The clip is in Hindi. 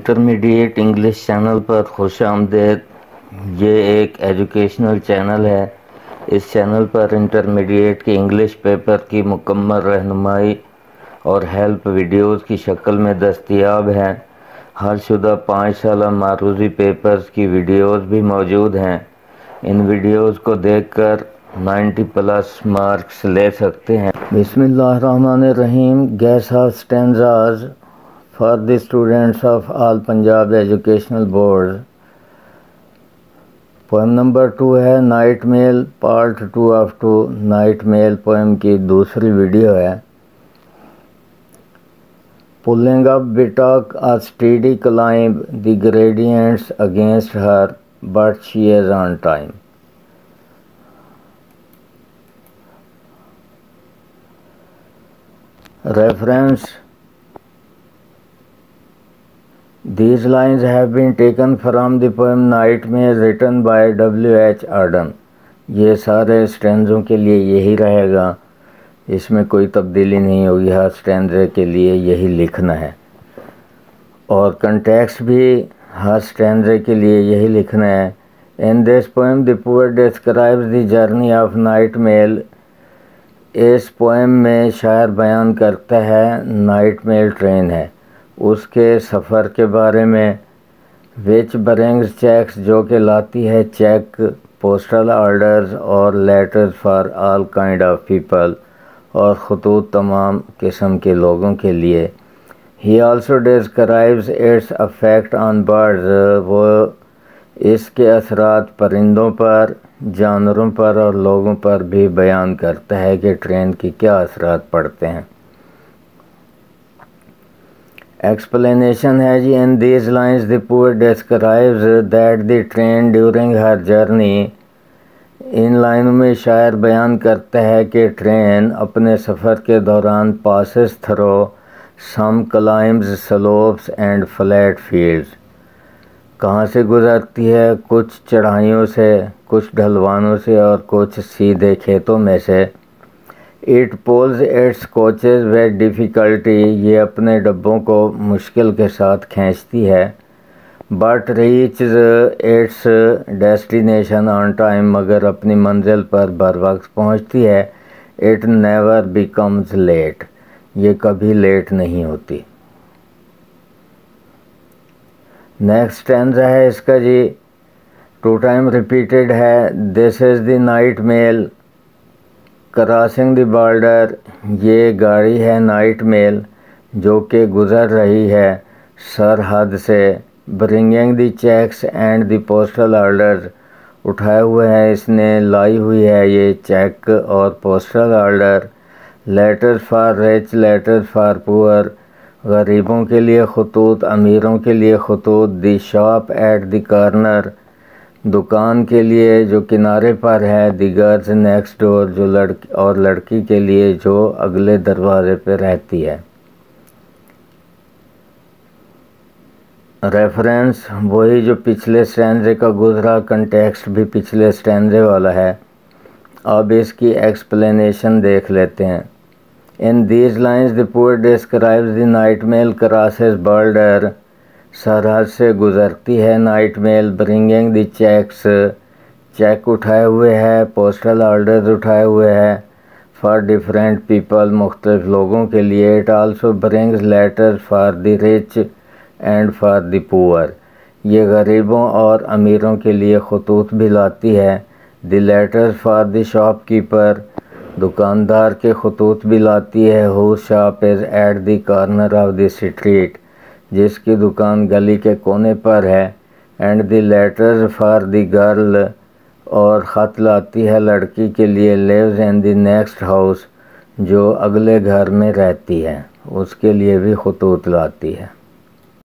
इंटरमीडिएट इंग्लिश चैनल पर खुश आमदेद ये एक एजुकेशनल चैनल है। इस चैनल पर इंटरमीडिएट के इंग्लिश पेपर की मुकम्मल रहनुमाई और हेल्प वीडियोस की शक्ल में दस्तियाब हैं। हर शुदा पाँच साल मारूजी पेपर्स की वीडियोस भी मौजूद हैं। इन वीडियोस को देखकर 90 प्लस मार्क्स ले सकते हैं। बिसमीम gas house stanzas for the students of all Punjab Educational Board. Poem number two है night mail part two of two night mail poem की दूसरी वीडियो है pulling up Beattock a steady climb the gradients against her but she is on time reference These lines have been taken from the poem Nightmare, written by W. H. Arden. ये सारे स्टेंजों के लिए यही रहेगा इसमें कोई तब्दीली नहीं होगी हर स्टेंजे के लिए यही लिखना है और कंटेक्स्ट भी हर स्टेंजे के लिए यही लिखना है in this poem the poet describes the journey of night mail इस पोएम में शायर बयान करता है नाइट मेल ट्रेन है उसके सफ़र के बारे में। विच बरेंग्स चेक्स जो कि लाती है चेक, पोस्टल ऑर्डर्स और letters for all kind of people और ख़तूत तमाम किस्म के लोगों के लिए। He also describes its effect on birds वो इसके असरात परिंदों पर, जानवरों पर और लोगों पर भी बयान करता है कि ट्रेन के क्या असरात पड़ते हैं। Explanation है जी, in these lines the poet describes that the train during her journey, इन लाइनों में शायर बयान करता है कि ट्रेन अपने सफ़र के दौरान passes through some climbs slopes and flat fields कहाँ से गुज़रती है? कुछ चढ़ाइयों से, कुछ ढलवानों से और कुछ सीधे खेतों में से। It pulls its coaches with difficulty ये अपने डब्बों को मुश्किल के साथ खींचती है। But reach its destination on time मगर अपनी मंजिल पर बर वक्त पहुँचती है। इट नेवर बिकम्स लेट ये कभी लेट नहीं होती। नेक्स्ट टेंस है इसका जी। टू टाइम रिपीटेड है। This is the night mail crossing the border, ये गाड़ी है नाइट मेल, जो कि गुज़र रही है सरहद से। Bringing the cheques and the postal order उठाए हुए हैं इसने, लाई हुई है ये चेक और postal order letter for rich letter for poor गरीबों के लिए खतूत, अमीरों के लिए खतूत the shop at the corner दुकान के लिए जो किनारे पर है दिगर्स नेक्स्ट डोर जो लड़की और लड़की के लिए जो अगले दरवाजे पर रहती है। रेफरेंस वही जो पिछले स्टैंडे का गुजरा कंटेक्स्ट भी पिछले स्टैंडे वाला है। अब इसकी एक्सप्लेनेशन देख लेते हैं। In these lines the poor describes the night mail crosses border सरहद से गुज़रती है night mail bringing the cheques cheque उठाए हुए है पोस्टल ऑर्डर्स उठाए हुए हैं। फॉर डिफरेंट पीपल मुख्तलिफ़ लोगों के लिए। It also brings letter for the rich and for the poor ये गरीबों और अमीरों के लिए खतूत भी लाती है। The letters for the shopkeeper दुकानदार के खतूत भी लाती है। Who shop is at the corner of the street जिसकी दुकान गली के कोने पर है and the letter for the girl और ख़त लाती है लड़की के लिए lives in the next house जो अगले घर में रहती है, उसके लिए भी खतूत लाती है।